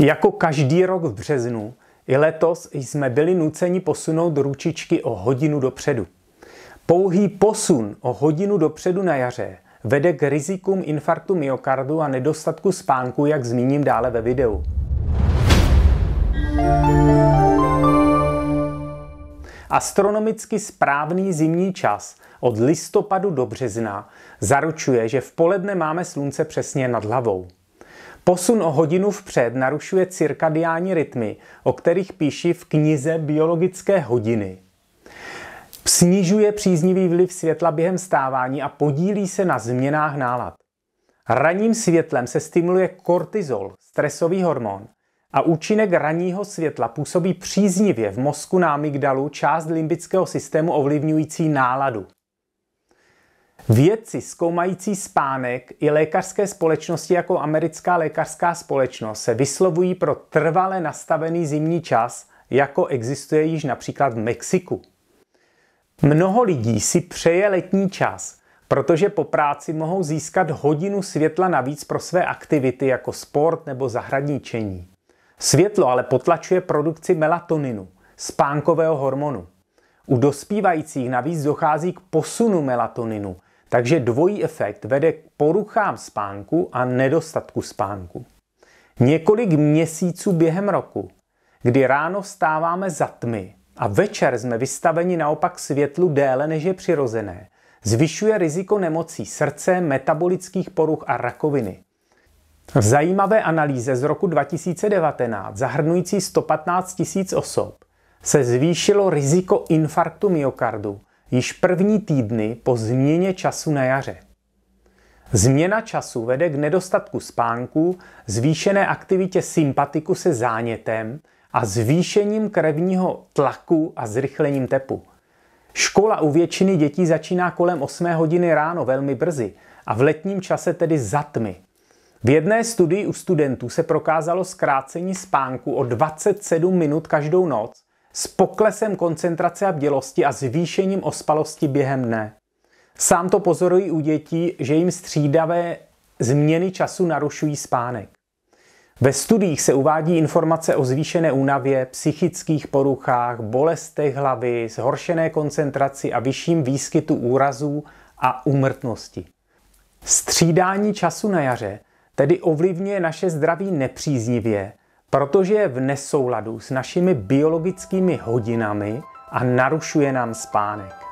Jako každý rok v březnu, i letos jsme byli nuceni posunout ručičky o hodinu dopředu. Pouhý posun o hodinu dopředu na jaře vede k rizikům infarktu myokardu a nedostatku spánku, jak zmíním dále ve videu. Astronomicky správný zimní čas od listopadu do března zaručuje, že v poledne máme slunce přesně nad hlavou. Posun o hodinu vpřed narušuje cirkadiální rytmy, o kterých píši v knize Biologické hodiny. Snižuje příznivý vliv světla během stávání a podílí se na změnách nálad. Ranním světlem se stimuluje kortizol, stresový hormon, a účinek ranního světla působí příznivě v mozku na amygdalu, část limbického systému ovlivňující náladu. Vědci zkoumající spánek i lékařské společnosti jako americká lékařská společnost se vyslovují pro trvale nastavený zimní čas, jako existuje již například v Mexiku. Mnoho lidí si přeje letní čas, protože po práci mohou získat hodinu světla navíc pro své aktivity jako sport nebo zahradničení. Světlo ale potlačuje produkci melatoninu, spánkového hormonu. U dospívajících navíc dochází k posunu melatoninu, takže dvojí efekt vede k poruchám spánku a nedostatku spánku. Několik měsíců během roku, kdy ráno vstáváme za tmy a večer jsme vystaveni naopak světlu déle než je přirozené, zvyšuje riziko nemocí srdce, metabolických poruch a rakoviny. V zajímavé analýze z roku 2019, zahrnující 115 tisíc osob, se zvýšilo riziko infarktu myokardu již první týdny po změně času na jaře. Změna času vede k nedostatku spánku, zvýšené aktivitě sympatiku se zánětem a zvýšením krevního tlaku a zrychlením tepu. Škola u většiny dětí začíná kolem 8 hodiny ráno velmi brzy a v letním čase tedy za tmy. V jedné studii u studentů se prokázalo zkrácení spánku o 27 minut každou noc s poklesem koncentrace a bdělosti a zvýšením ospalosti během dne. Sám to pozorují u dětí, že jim střídavé změny času narušují spánek. Ve studiích se uvádí informace o zvýšené únavě, psychických poruchách, bolestech hlavy, zhoršené koncentraci a vyšším výskytu úrazů a úmrtnosti. Střídání času na jaře tedy ovlivňuje naše zdraví nepříznivě, protože je v nesouladu s našimi biologickými hodinami a narušuje nám spánek.